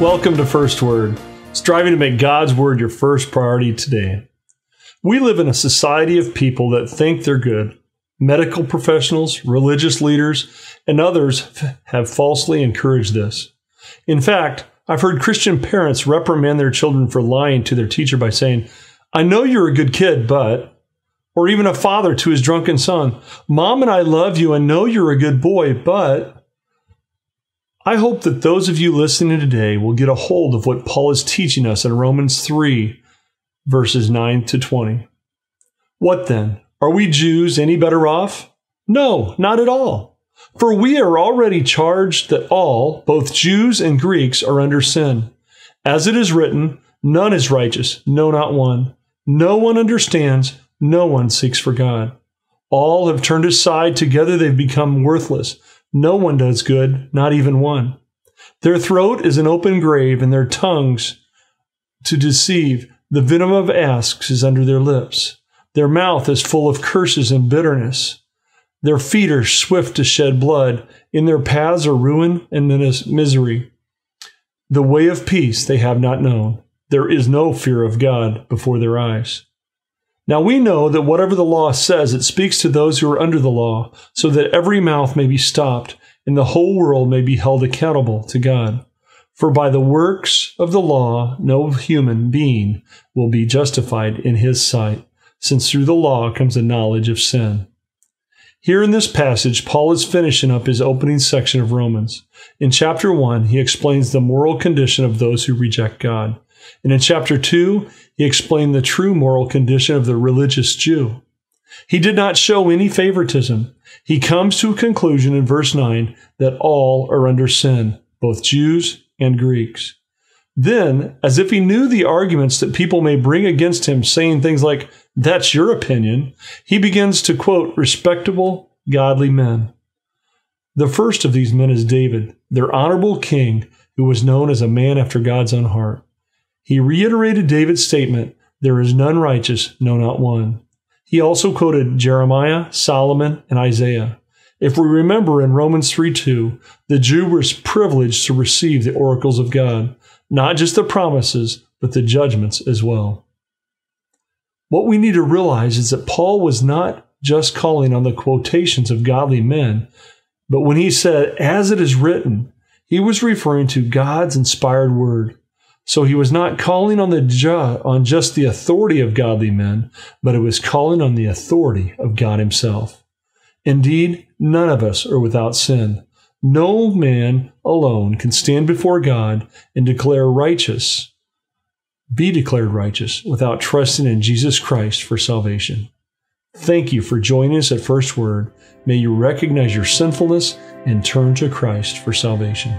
Welcome to First Word, striving to make God's Word your first priority today. We live in a society of people that think they're good. Medical professionals, religious leaders, and others have falsely encouraged this. In fact, I've heard Christian parents reprimand their children for lying to their teacher by saying, I know you're a good kid, but, or even a father to his drunken son, Mom and I love you and know you're a good boy, but, I hope that those of you listening today will get a hold of what Paul is teaching us in Romans 3, verses 9 to 20. What then? Are we Jews any better off? No, not at all. For we are already charged that all, both Jews and Greeks, are under sin. As it is written, none is righteous, no, not one. No one understands, no one seeks for God. All have turned aside, together they've become worthless. No one does good, not even one. Their throat is an open grave, and their tongues to deceive. The venom of asps is under their lips. Their mouth is full of curses and bitterness. Their feet are swift to shed blood. In their paths are ruin and misery. The way of peace they have not known. There is no fear of God before their eyes. Now we know that whatever the law says, it speaks to those who are under the law, so that every mouth may be stopped, and the whole world may be held accountable to God. For by the works of the law, no human being will be justified in his sight, since through the law comes a knowledge of sin. Here in this passage, Paul is finishing up his opening section of Romans. In chapter 1, he explains the moral condition of those who reject God. And in chapter 2, he explained the true moral condition of the religious Jew. He did not show any favoritism. He comes to a conclusion in verse 9 that all are under sin, both Jews and Greeks. Then, as if he knew the arguments that people may bring against him, saying things like, That's your opinion, he begins to quote respectable, godly men. The first of these men is David, their honorable king, who was known as a man after God's own heart. He reiterated David's statement, There is none righteous, no, not one. He also quoted Jeremiah, Solomon, and Isaiah. If we remember in Romans 3 2, the Jew was privileged to receive the oracles of God, not just the promises, but the judgments as well. What we need to realize is that Paul was not just calling on the quotations of godly men, but when he said, as it is written, he was referring to God's inspired word. So he was not calling on the ju- on just the authority of godly men, but it was calling on the authority of God himself. Indeed, none of us are without sin. No man alone can stand before God and declare righteous, be declared righteous without trusting in Jesus Christ for salvation. Thank you for joining us at First Word. May you recognize your sinfulness and turn to Christ for salvation.